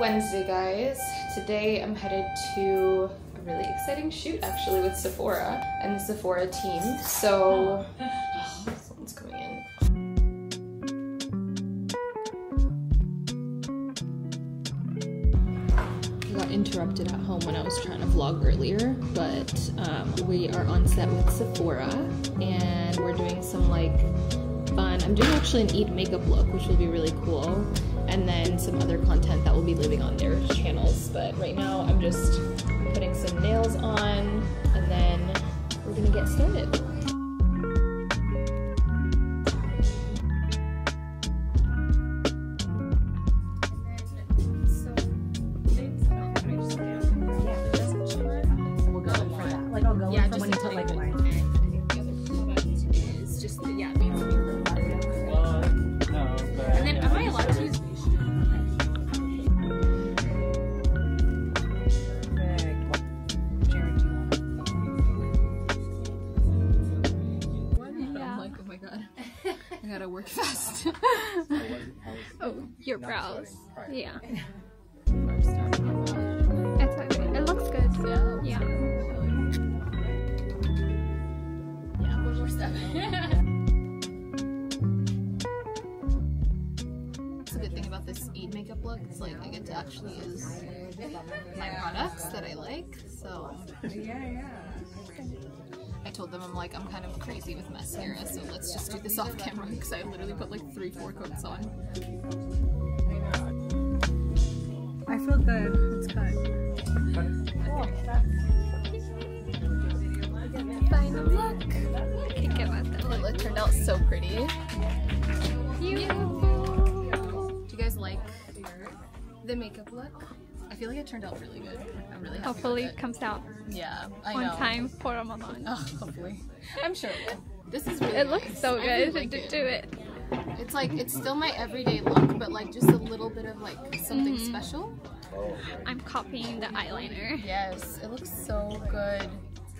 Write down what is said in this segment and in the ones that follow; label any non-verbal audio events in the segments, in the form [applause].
Wednesday, guys. Today I'm headed to a really exciting shoot actually with Sephora and the Sephora team. So, when I was trying to vlog earlier, but um, we are on set with Sephora and we're doing some like fun. I'm doing actually an Eid makeup look, which will be really cool, and then some other content that will be living on their channels. But right now, I'm just putting some nails on, and then we're gonna get started. Camera because I literally put like three, four coats on. I feel good. It's good. Final look. Can't get with it. Turned out so pretty. Beautiful. Do you guys like the makeup look? I feel like it turned out really good. I'm really happy Hopefully with it it. comes out Yeah, I on know. time for Ramadan. [laughs] Oh, hopefully. I'm sure it will. This is really It looks nice. so I good. really like Do, it. do it. It's like it's still my everyday look, but like just a little bit of like something Mhm. special. I'm copying the eyeliner. Yes, it looks so good.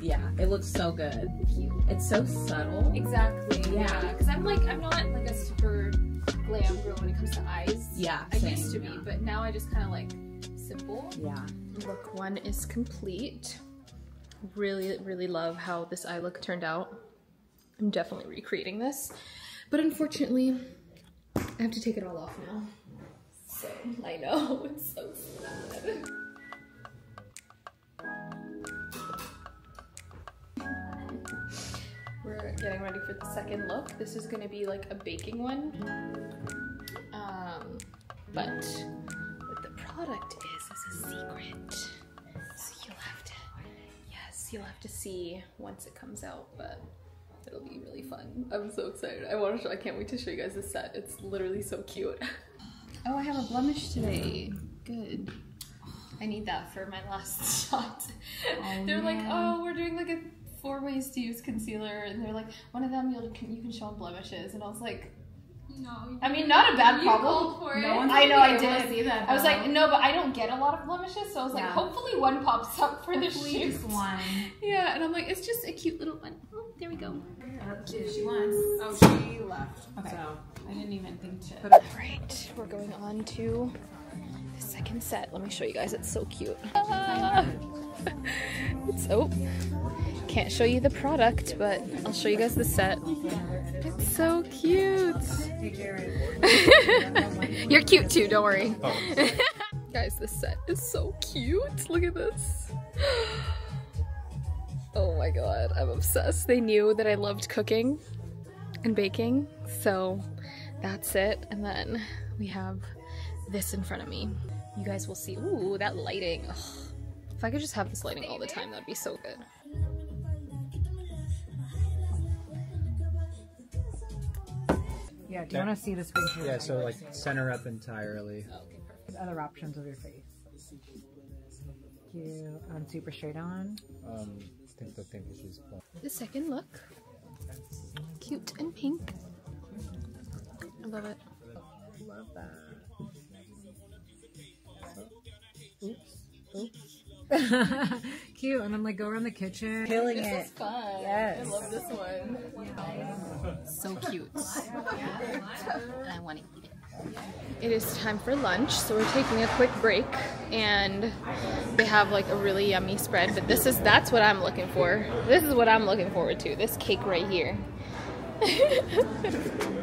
Yeah, it looks so good. It's so subtle. Exactly. Yeah. Because I'm like I'm not like a super glam girl when it comes to eyes. Yeah, I same, used to be, yeah. but now I just kind of like simple. Yeah. Look one is complete. Really, really love how this eye look turned out. I'm definitely recreating this. But unfortunately, I have to take it all off now. So, I know, [laughs] it's so sad. We're getting ready for the second look. This is gonna be like a baking one. Um, but what the product is is a secret. So you'll have to, yes, you'll have to see once it comes out, but it'll be really fun. I'm so excited. I want to show, I can't wait to show you guys the set. It's literally so cute. [laughs] oh, I have a blemish today. Good. I need that for my last [laughs] shot. Oh, they're like, oh, we're doing like a four ways to use concealer, and they're like, one of them you'll you can show them blemishes, and I was like, No. I mean, not a bad problem. for No one's I know I be able did. see that, I was like, no, but I don't get a lot of blemishes, so I was like, Yeah. hopefully one pops up for the shoot. just one. [laughs] Yeah, and I'm like, it's just a cute little one. Oh, there we go. She wants. Oh, she left. Okay. So I didn't even think to. All right, we're going on to the second set. Let me show you guys. It's so cute. Ah. [laughs] it's oh, can't show you the product, but I'll show you guys the set. It's so cute. [laughs] You're cute too. Don't worry. [laughs] guys, this set is so cute. Look at this. Oh my god, I'm obsessed. They knew that I loved cooking and baking, so that's it. And then we have this in front of me. You guys will see. Ooh, that lighting. Ugh. If I could just have this lighting all the time, that'd be so good. Yeah, do you want to see this picture? Yeah, so like center up entirely. other options of your face. Cute. On super straight on. Um, I think the thing is just The second look. cute and pink. I love it. Love that. Oops. Oops. [laughs] Cute. And I'm like, go around the kitchen. Killing it. This is fun. Yes. I love this one. So cute. [laughs] and I want to eat it. It is time for lunch, so we're taking a quick break and they have like a really yummy spread, but this is that's what I'm looking for. This is what I'm looking forward to. This cake right here. [laughs]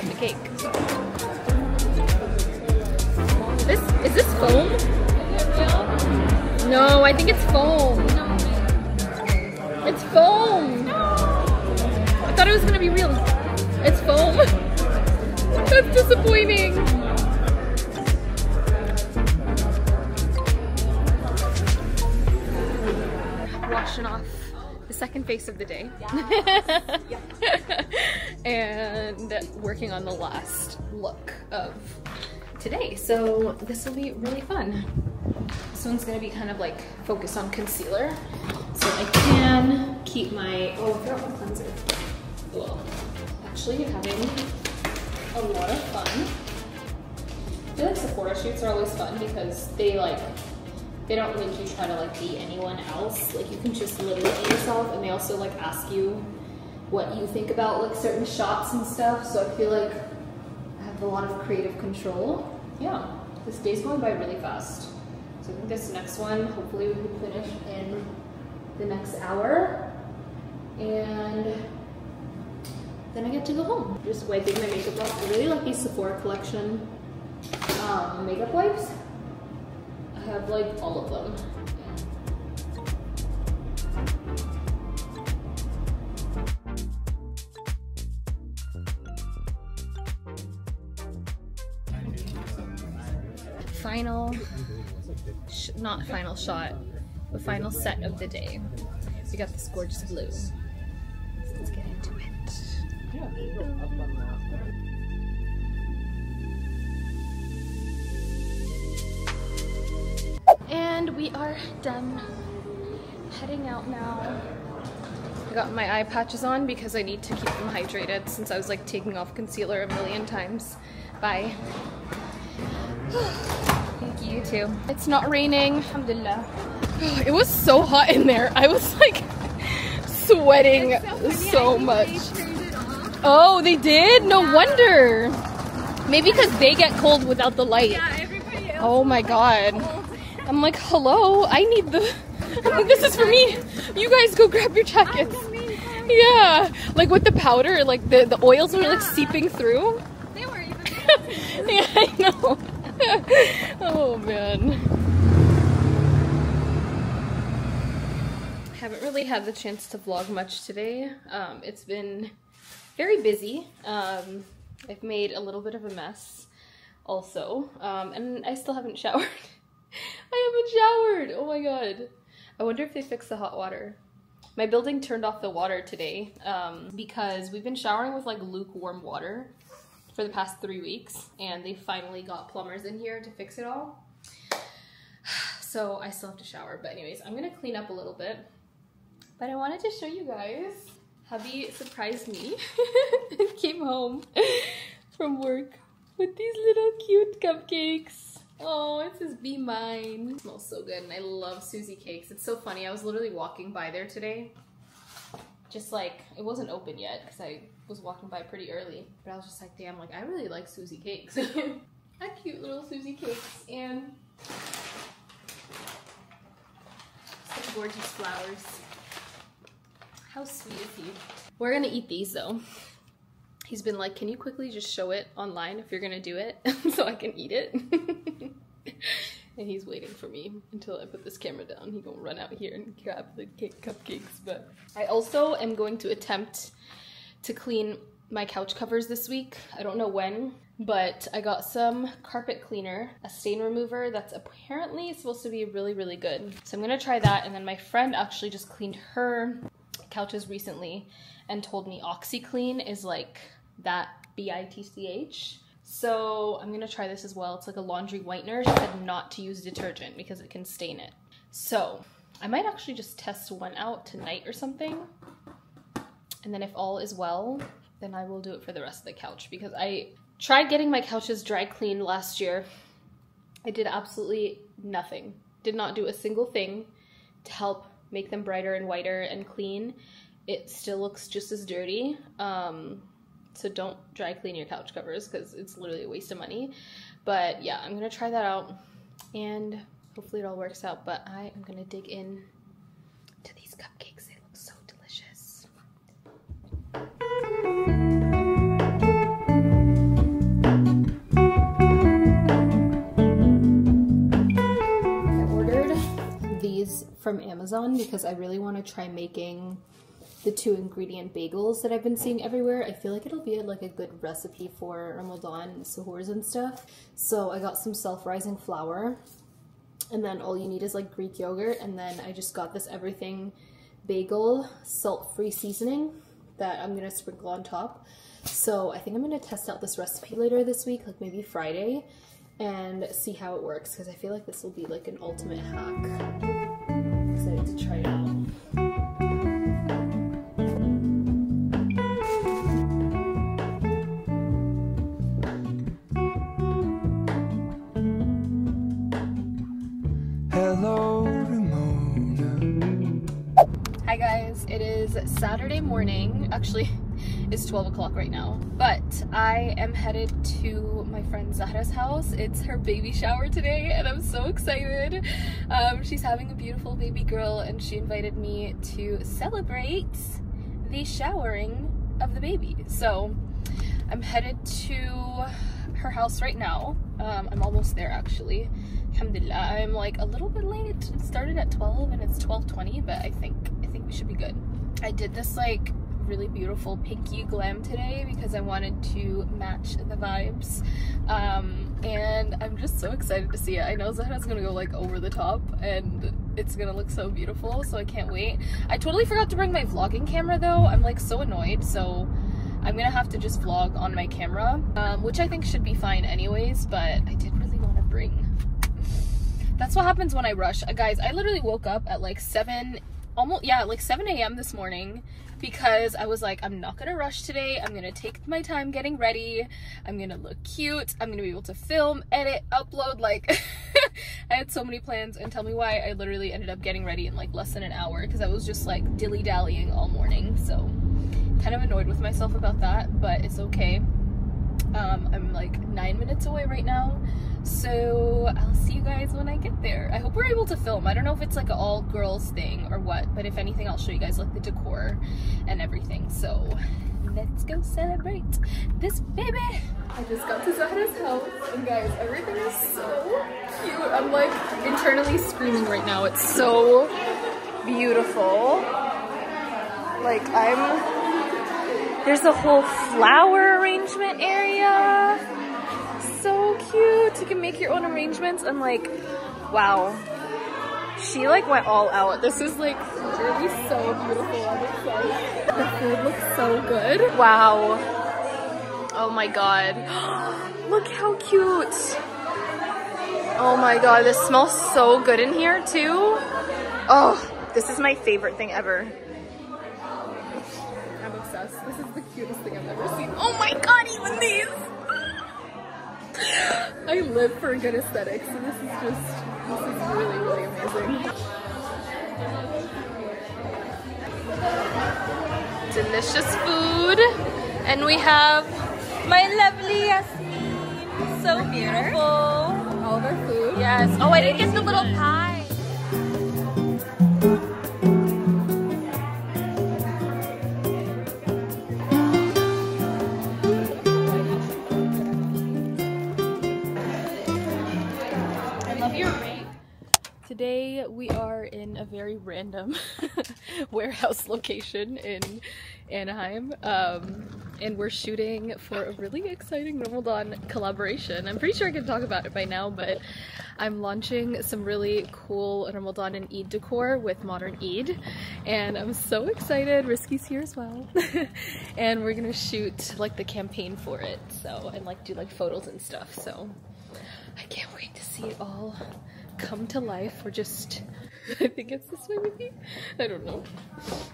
first the cake. This is this foam? No, I think it's foam. It's foam. I thought it was gonna be real. It's foam. [laughs] That's disappointing. Washing off the second face of the day. [laughs] and working on the last look of today. So this will be really fun. This one's gonna be kind of like focused on concealer. So I can keep my, oh, I forgot my cleanser. Well, actually having a lot of fun. I feel like Sephora shoots are always fun because they like they don't make you try to like be anyone else. Like you can just literally be yourself and they also like ask you what you think about like certain shots and stuff. So I feel like I have a lot of creative control. Yeah, this day's going by really fast. So I think this next one, hopefully we can finish in the next hour. And then I get to go home. Just wiping my makeup off. I really like these Sephora collection um, makeup wipes. I have like all of them. Final, not final shot, the final set of the day. We got this gorgeous blue. Let's get into it. And we are done heading out now. I got my eye patches on because I need to keep them hydrated since I was like taking off concealer a million times. Bye. [sighs] You, too. It's not raining, alhamdulillah. [sighs] It was so hot in there. I was like [laughs] sweating so, much. Oh, they did? No wonder. Maybe because they get cold without the light. Oh my god. I'm like, hello, I need the. [laughs] I'm like, this is for me. You guys go grab your jackets. Yeah, like with the powder, like the, the oils were like seeping through. They were even. [laughs] yeah, I know. [laughs] oh man. Haven't really had the chance to vlog much today. Um, it's been very busy. Um, I've made a little bit of a mess also, um, and I still haven't [laughs] showered. I haven't showered. Oh my god. I wonder if they fixed the hot water. My building turned off the water today um, because we've been showering with like lukewarm water for the past three weeks, and they finally got plumbers in here to fix it all. [sighs] So I still have to shower, but anyways, I'm gonna clean up a little bit. But I wanted to show you guys. Hubby surprised me [laughs] and came home [laughs] from work with these little cute cupcakes. Oh, it says be mine. It smells so good and I love Susie cakes. It's so funny. I was literally walking by there today. Just like, it wasn't open yet because I was walking by pretty early. But I was just like, damn, like I really like Susie cakes. [laughs] A cute little Susie cakes and some gorgeous flowers. How sweet is he? We're gonna eat these though. He's been like, can you quickly just show it online if you're gonna do it [laughs] so I can eat it? [laughs] and he's waiting for me until I put this camera down. He gonna run out here and grab the cake cupcakes. But I also am going to attempt to clean my couch covers this week. I don't know when, but I got some carpet cleaner, a stain remover that's apparently supposed to be really, really good. So I'm gonna try that. And then my friend actually just cleaned her couches recently and told me OxiClean is like that B I T C H. So I'm gonna try this as well. It's like a laundry whitener. She said not to use detergent because it can stain it. So I might actually just test one out tonight or something. And then if all is well, then I will do it for the rest of the couch because I tried getting my couches dry cleaned last year. I did absolutely nothing. Did not do a single thing to help make them brighter and whiter and clean. It still looks just as dirty. Um, so don't dry clean your couch covers because it's literally a waste of money. But yeah, I'm gonna try that out and hopefully it all works out. But I am gonna dig in to these cupcakes. They look so delicious. I ordered these from Amazon because I really want to try making the two ingredient bagels that I've been seeing everywhere. I feel like it'll be like a good recipe for Ramadan suhoors and stuff. So I got some self-rising flour and then all you need is like Greek yogurt and then I just got this everything bagel salt-free seasoning that I'm gonna sprinkle on top. So I think I'm gonna test out this recipe later this week, like maybe Friday, and see how it works because I feel like this will be like an ultimate hack. Excited to try it Saturday morning. Actually, [laughs] it's 12 o'clock right now. But I am headed to my friend Zahraa's house. It's her baby shower today and I'm so excited. Um, she's having a beautiful baby girl and she invited me to celebrate the showering of the baby. So I'm headed to her house right now. Um, I'm almost there actually. Alhamdulillah. I'm like a little bit late. It started at 12 and it's 12:20, but I think I think we should be good. I did this like really beautiful pinky glam today because I wanted to match the vibes. Um, and I'm just so excited to see it. I know Zahraa's gonna go like over the top and it's gonna look so beautiful, so I can't wait. I totally forgot to bring my vlogging camera though. I'm like so annoyed, so I'm gonna have to just vlog on my camera, um, which I think should be fine anyways, but I did really want to bring. [laughs] That's what happens when I rush. Uh, guys, I literally woke up at like 7, almost, yeah, like 7 a.m. this morning because I was like, I'm not gonna rush today. I'm gonna take my time getting ready. I'm gonna look cute. I'm gonna be able to film, edit, upload. Like, [laughs] I had so many plans, and tell me why I literally ended up getting ready in like less than an hour because I was just like dilly dallying all morning. So, kind of annoyed with myself about that, but it's okay. Um, I'm like nine minutes away right now, so I'll see you guys when I get there. I hope we're able to film. I don't know if it's like an all girls thing or what, but if anything, I'll show you guys like the decor and everything. So let's go celebrate this baby. I just got to Zahraa's house, and guys, everything is so cute. I'm like internally screaming right now. It's so beautiful. Like I'm there's a whole flower arrangement area. So cute. Can make your own arrangements. I'm like, wow. She like went all out. This is like really so beautiful. I'm. The food looks so good. Wow. Oh my god. [gasps] Look how cute. Oh my god, this smells so good in here too. Oh, this is my favorite thing ever. I'm obsessed. This is the cutest thing I've ever seen. Oh my god, even these! [laughs] I live for good aesthetics, so this is just, this is really, really amazing. Delicious food. And we have my lovely Yasmin. So beautiful. All of our food. Yes. Oh, I didn't get the little pie. Warehouse [laughs] location in Anaheim. Um, and we're shooting for a really exciting Ramadan collaboration. I'm pretty sure I can talk about it by now, but I'm launching some really cool Ramadan and Eid decor with Modern Eid, and I'm so excited. Risky's here as well, [laughs] and we're gonna shoot like the campaign for it, so and like do like photos and stuff. So I can't wait to see it all come to life. We're just [laughs] I think it's this way maybe? I don't know.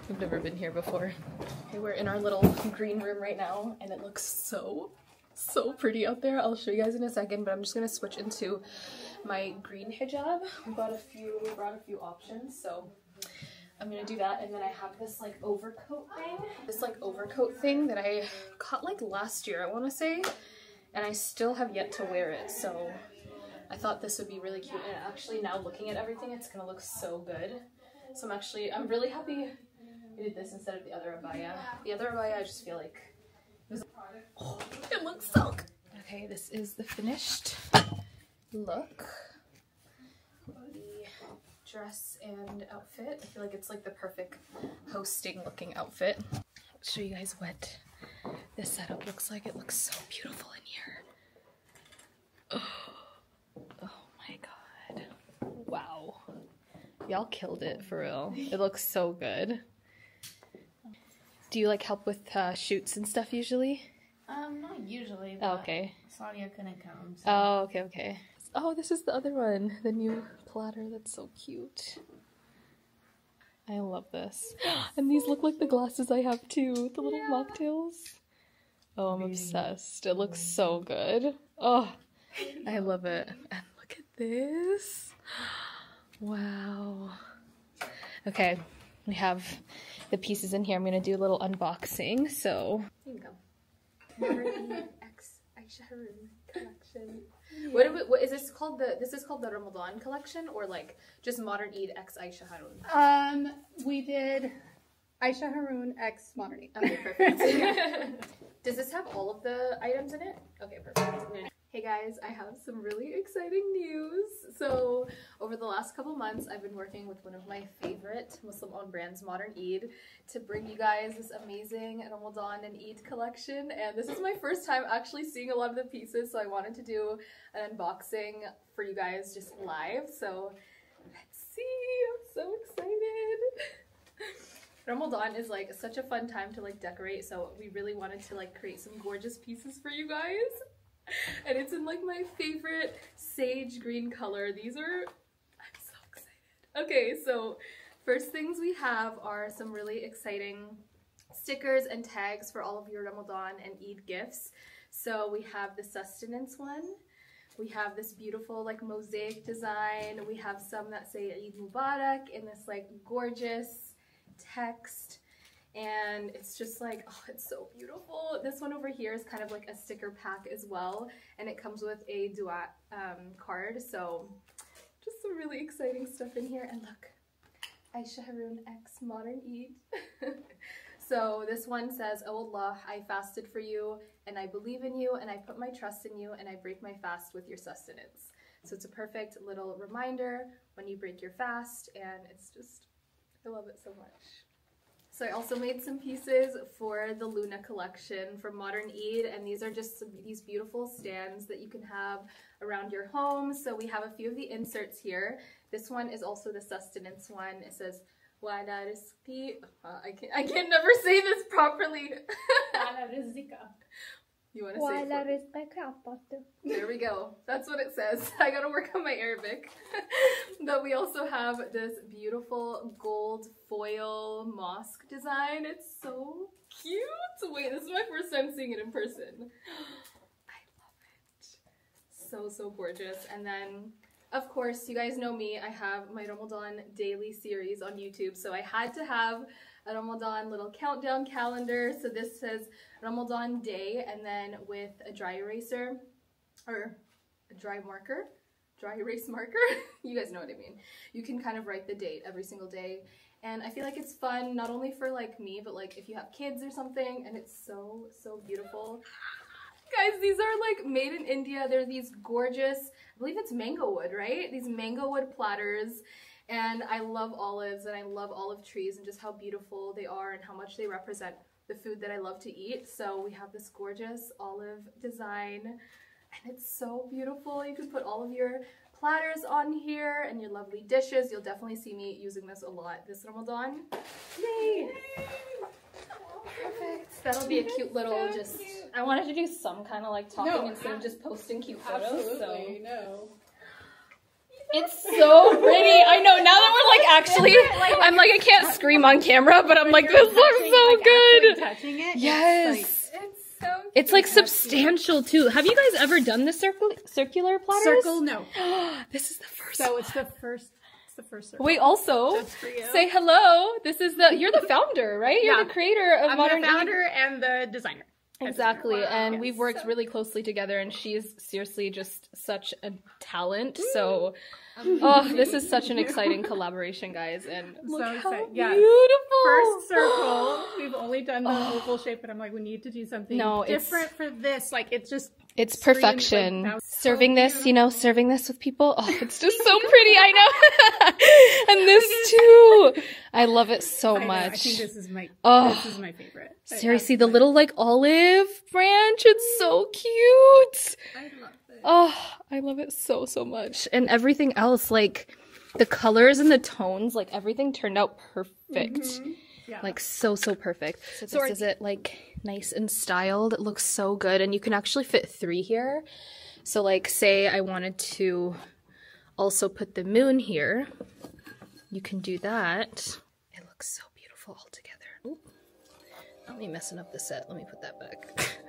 I've never been here before. Okay, we're in our little green room right now and it looks so, so pretty out there. I'll show you guys in a second, but I'm just gonna switch into my green hijab. We bought a few, we brought a few options, so I'm gonna do that and then I have this like overcoat thing. This like overcoat thing that I got like last year, I wanna say, and I still have yet to wear it, so I thought this would be really cute and actually now looking at everything it's gonna look so good. So I'm actually, I'm really happy I did this instead of the other abaya. The other abaya I just feel like it, was, oh, it looks so good. Okay, this is the finished look. The dress and outfit. I feel like it's like the perfect hosting looking outfit. I'll show you guys what this setup looks like. It looks so beautiful in here. Oh my god. Wow. Y'all killed it for real. It looks so good. Do you like help with uh, shoots and stuff usually? Um, not usually. Oh, okay. Sadia couldn't come. So. Oh, okay, okay. Oh, this is the other one. The new platter. That's so cute. I love this. [gasps] And these look like the glasses I have too. The little mocktails. Oh, I'm obsessed. It looks so good. Oh, I love it. And look at this. Wow. Okay, we have the pieces in here. I'm gonna do a little unboxing. So, here you go. Modern X Aysha Harun collection. What, we, what is this called? The this is called the Ramadan collection, or like just Modern Eid X Aysha Harun. Um, we did Aysha Harun X Modern Eid. Okay, perfect. [laughs] Does this have all of the items in it? Okay, perfect. Hey guys, I have some really exciting news. So, over the last couple months, I've been working with one of my favorite Muslim owned brands, Modern Eid, to bring you guys this amazing Ramadan and Eid collection. And this is my first time actually seeing a lot of the pieces, so I wanted to do an unboxing for you guys just live. So, let's see. I'm so excited. Ramadan is like such a fun time to like decorate, so we really wanted to like create some gorgeous pieces for you guys. [laughs] And it's in like my favorite sage green color. These are, I'm so excited. Okay, so first things we have are some really exciting stickers and tags for all of your Ramadan and Eid gifts. So we have the sustenance one. We have this beautiful like mosaic design. We have some that say Eid Mubarak in this like gorgeous text and it's just like oh it's so beautiful. This one over here is kind of like a sticker pack as well and it comes with a dua um, card. So just some really exciting stuff in here. And look Aysha Harun X Modern Eid [laughs] so this one says oh Allah I fasted for you and I believe in you and I put my trust in you and I break my fast with your sustenance. So it's a perfect little reminder when you break your fast and it's just I love it so much. So I also made some pieces for the Luna collection from Modern Eid and these are just some, these beautiful stands that you can have around your home. So we have a few of the inserts here. This one is also the sustenance one. It says Wala. Uh, I can I can never say this properly. [laughs] you want to say it? for- There we go. That's what it says. [laughs] I gotta work on my Arabic. [laughs] but we also have this beautiful gold foil mosque design. It's so cute. Wait, this is my first time seeing it in person. [gasps] I love it. So, so gorgeous. And then, of course, you guys know me. I have my Ramadan daily series on YouTube. So I had to have a Ramadan little countdown calendar. So this says Ramadan day and then with a dry eraser or a dry marker, dry erase marker. [laughs] you guys know what I mean. You can kind of write the date every single day. And I feel like it's fun, not only for like me, but like if you have kids or something, and it's so, so beautiful. Guys, these are like made in India. They're these gorgeous, I believe it's mango wood, right? These mango wood platters. And I love olives and I love olive trees and just how beautiful they are and how much they represent the food that I love to eat. So we have this gorgeous olive design and it's so beautiful. You can put all of your platters on here and your lovely dishes. You'll definitely see me using this a lot this Ramadan. Yay! Perfect. That'll be a cute little just. I wanted to do some kind of like talking No, instead of just posting cute photos. So Absolutely, no. It's so pretty. I know. Now that we're like actually, I'm like I can't scream on camera, but I'm like this looks so good. Touching it. Yes. It's so It's like substantial too. Have you guys ever done the circle circular platters? Circle, no. [gasps] this is the first. So it's the first. It's the first circle. Wait, also Just for you. say hello. This is the you're the founder, right? You're Yeah. the creator of I'm Modern the Eid. founder and the designer. Exactly, and Yes. we've worked really closely together, and she is seriously just such a talent. So, oh, this is such an exciting [laughs] collaboration, guys, and look So how excited. Yes. beautiful. First circle. We've only done the oh. oval shape, but I'm like, we need to do something No, different for this. Like, it's just It's like, perfection. so serving this, you know, serving this with people. Oh, it's just [laughs] so pretty. I know, [laughs] and this too. I love it so I know, I much. think this is my Oh. this is my favorite. Seriously, the little like olive branch, it's so cute. I love it. Oh, I love it so so much. And everything else like the colors and the tones, like everything turned out perfect. Mm-hmm. Yeah. Like so so perfect. So this is it like nice and styled. It looks so good and you can actually fit 3 here. So like say I wanted to also put the moon here. You can do that. It looks so beautiful all together. Ooh. Not me messing up the set. Let me put that back. [laughs]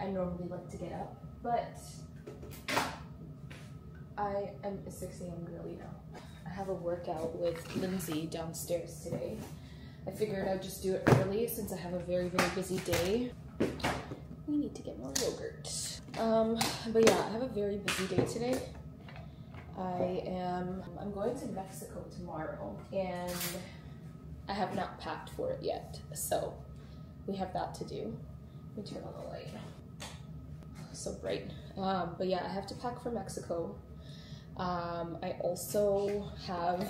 I normally like to get up, but I am a 6 a.m. girly now. I have a workout with Lindsay downstairs today. I figured I'd just do it early since I have a very, very busy day. We need to get more yogurt. Um, but yeah, I have a very busy day today. I am I'm going to Mexico tomorrow and I have not packed for it yet. So we have that to do. Let me turn on the light. So bright. Um, but yeah, I have to pack for Mexico. Um, I also have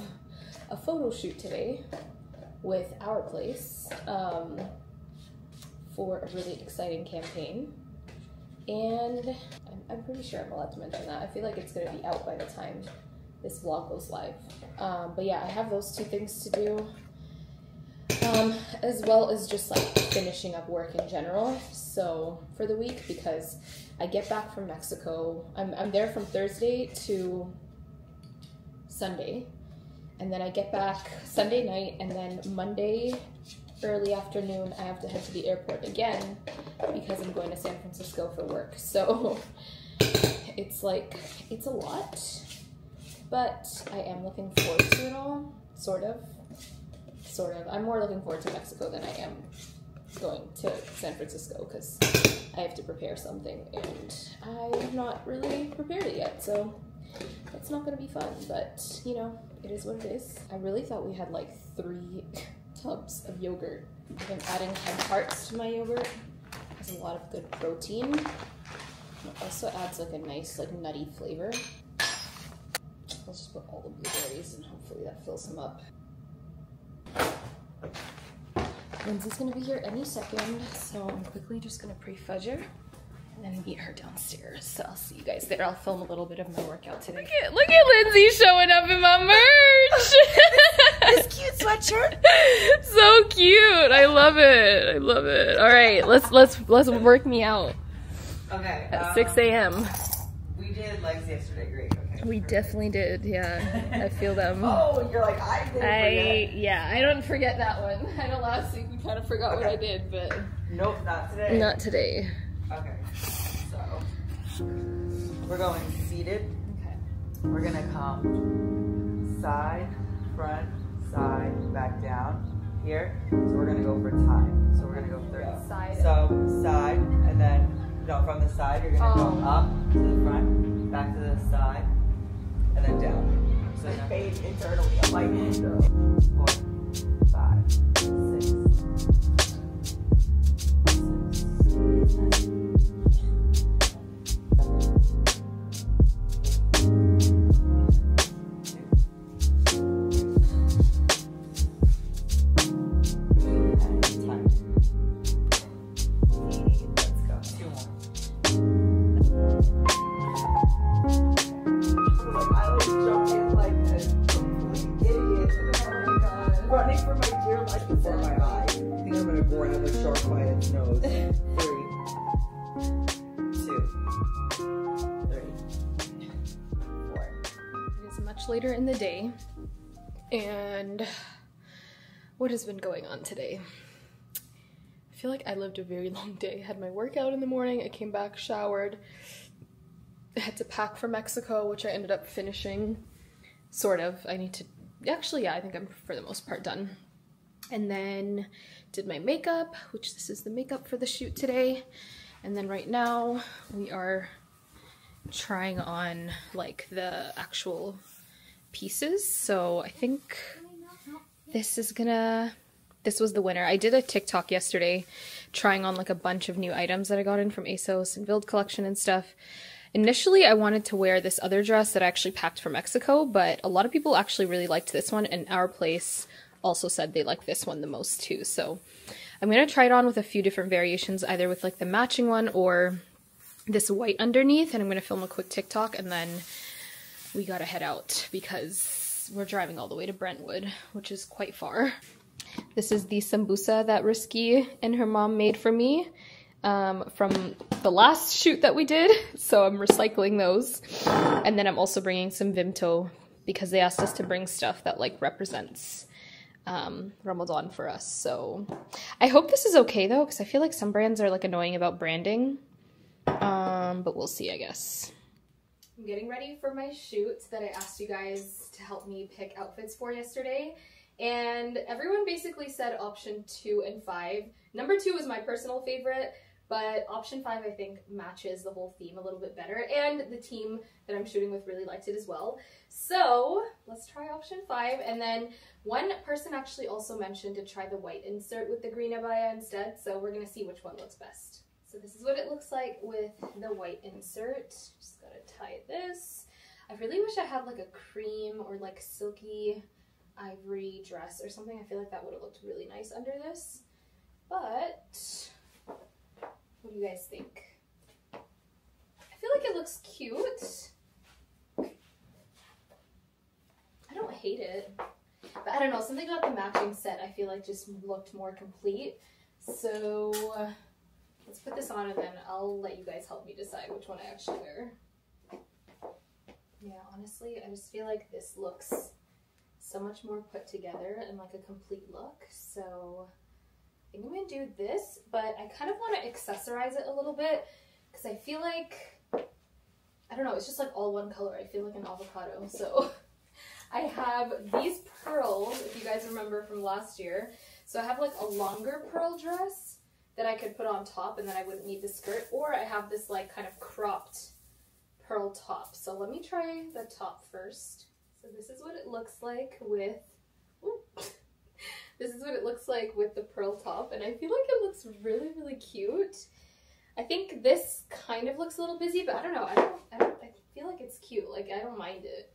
a photo shoot today with Our Place um, for a really exciting campaign. And I'm, I'm pretty sure I'm allowed to mention that. I feel like it's going to be out by the time this vlog goes live. Um, but yeah, I have those two things to do. Um, as well as just like finishing up work in general. So for the week, because I get back from Mexico, I'm, I'm there from Thursday to Sunday. And then I get back Sunday night, and then Monday early afternoon, I have to head to the airport again because I'm going to San Francisco for work. [laughs] So it's like, it's a lot, but I am looking forward to it all, sort of. Sort of. I'm more looking forward to Mexico than I am going to San Francisco because I have to prepare something and I'm not really prepared it yet. So it's not going to be fun, but you know, it is what it is. I really thought we had like three [laughs] tubs of yogurt. Been adding hemp hearts to my yogurt. Has a lot of good protein. It also adds like a nice like nutty flavor. Let's just put all the blueberries and hopefully that fills them up. Lindsay's gonna be here any second, so I'm quickly just gonna pre-fudge her and then meet her downstairs. So I'll see you guys there. I'll film a little bit of my workout today. Look at, look at Lindsay showing up in my merch! [laughs] this cute sweatshirt! [laughs] so cute! I love it. I love it. Alright, let's let's let's work me out Okay. at um, 6 a.m. We did legs yesterday. Great. Okay. We definitely did, yeah. I feel them. [laughs] Oh, you're like I did. I yeah, I don't forget that one. [laughs] I know last week we kind of forgot what I did, but Nope, not today. not today. Okay. So we're going seated. Okay. We're gonna come side, front, side, back down. Here. So we're gonna go for time. So we're gonna go 30. Side. So side, and then no, from the side you're gonna Oh. go up to the front, back to the side, and then down. So I fade internally. I'm like four, five, six. Time. What has been going on today? I feel like I lived a very [laughs] long day. I had my workout in the morning, I came back, showered, I had to pack for Mexico, which I ended up finishing. Sort of. I need to. Actually, yeah, I think I'm for the most part done. And then did my makeup, which this is the makeup for the shoot today. And then right now we are trying on like the actual pieces. So I think this is gonna this was the winner. I did a TikTok yesterday trying on like a bunch of new items that I got in from ASOS and Veiled Collection and stuff. Initially, I wanted to wear this other dress that I actually packed for Mexico, but a lot of people actually really liked this one, and our place also said they like this one the most too. So I'm gonna try it on with a few different variations, either with like the matching one or this white underneath, and I'm gonna film a quick TikTok and then we gotta head out because we're driving all the way to Brentwood, which is quite far. This is the sambusa that Risky and her mom made for me um, from the last shoot that we did, so I'm recycling those. And then I'm also bringing some Vimto because they asked us to bring stuff that like represents um, Ramadan for us. So I hope this is okay though, because I feel like some brands are like annoying about branding. Um, but we'll see, I guess. I'm getting ready for my shoot that I asked you guys to help me pick outfits for yesterday. And everyone basically said option two and five. Number two is my personal favorite, but option five I think matches the whole theme a little bit better. And the team that I'm shooting with really liked it as well. So let's try option five. And then one person actually also mentioned to try the white insert with the green abaya instead. So we're gonna see which one looks best. So this is what it looks like with the white insert. Just gotta tie this. I really wish I had like a cream or like silky ivory dress or something. I feel like that would have looked really nice under this. But what do you guys think? I feel like it looks cute. I don't hate it. But I don't know, something about the matching set I feel like just looked more complete. So let's put this on and then I'll let you guys help me decide which one I actually wear. Yeah, honestly, I just feel like this looks so much more put together and like a complete look. So I think I'm gonna do this, but I kind of want to accessorize it a little bit because I feel like, I don't know, it's just like all one color. I feel like an avocado. So [laughs] I have these pearls, if you guys remember from last year. So I have like a longer pearl dress that I could put on top and then I wouldn't need the skirt. Or I have this like kind of cropped pearl top. So let me try the top first. So this is what it looks like with, [laughs] this is what it looks like with the pearl top and I feel like it looks really, really cute. I think this kind of looks a little busy, but I don't know. I don't, I don't, I feel like it's cute. Like I don't mind it.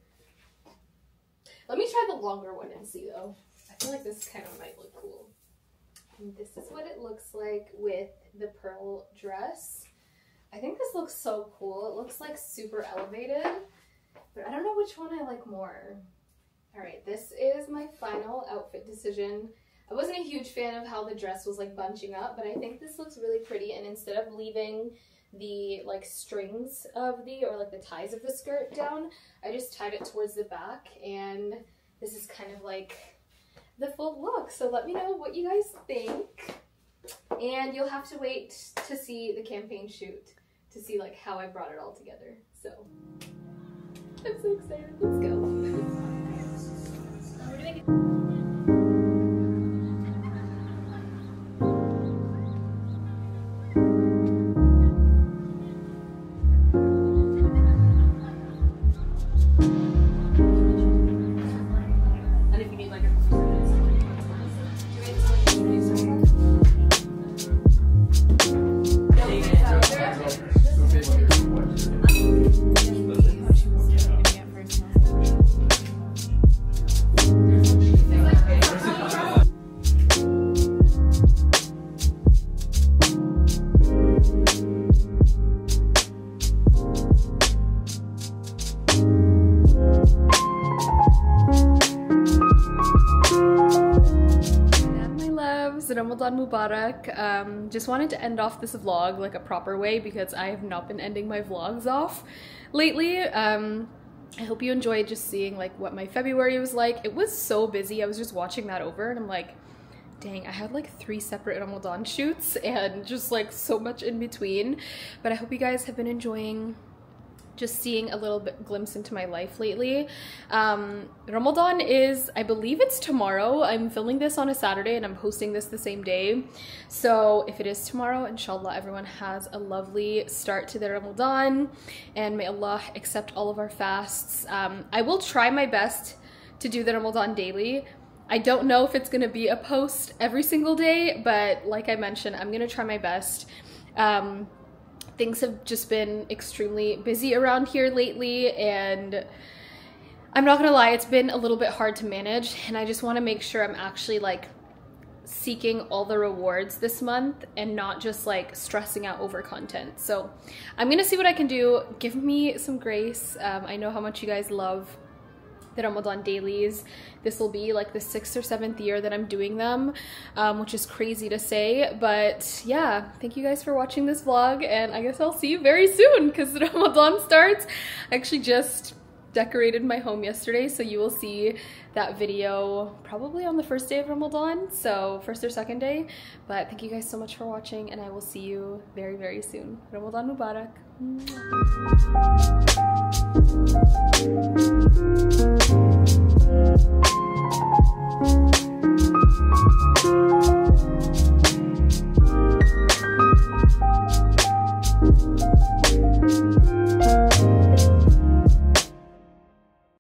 Let me try the longer one and see though. I feel like this kind of might look cool. This is what it looks like with the pearl dress. I think this looks so cool. It looks like super elevated, but I don't know which one I like more. All right, this is my final outfit decision. I wasn't a huge fan of how the dress was like bunching up, but I think this looks really pretty. And instead of leaving the like strings of the, or like the ties of the skirt down, I just tied it towards the back. And this is kind of like the full look. So let me know what you guys think. And you'll have to wait to see the campaign shoot to see like how I brought it all together. So I'm so excited. Let's go. [laughs] Ramadan Mubarak. Um, just wanted to end off this vlog like a proper way because I have not been ending my vlogs off lately. Um, I hope you enjoyed just seeing like what my February was like. It was so busy. I was just watching that over and I'm like, dang, I had like three separate Ramadan shoots and just like so much in between. But I hope you guys have been enjoying just seeing a little bit glimpse into my life lately. Um, Ramadan is, I believe it's tomorrow. I'm filming this on a Saturday and I'm posting this the same day. So if it is tomorrow, inshallah, everyone has a lovely start to their Ramadan and may Allah accept all of our fasts. Um, I will try my best to do the Ramadan daily. I don't know if it's gonna be a post every single day, but like I mentioned, I'm gonna try my best. Um, things have just been extremely busy around here lately and I'm not gonna lie, it's been a little bit hard to manage and I just wanna make sure I'm actually like seeking all the rewards this month and not just like stressing out over content. So I'm gonna see what I can do. Give me some grace. Um, I know how much you guys love the Ramadan dailies. This will be like the sixth or seventh year that I'm doing them, um, which is crazy to say. But yeah, thank you guys for watching this vlog, and I guess I'll see you very soon because [laughs] Ramadan starts. I actually just decorated my home yesterday, so you will see that video probably on the first day of Ramadan, so first or second day. But thank you guys so much for watching, and I will see you very, very soon. Ramadan Mubarak.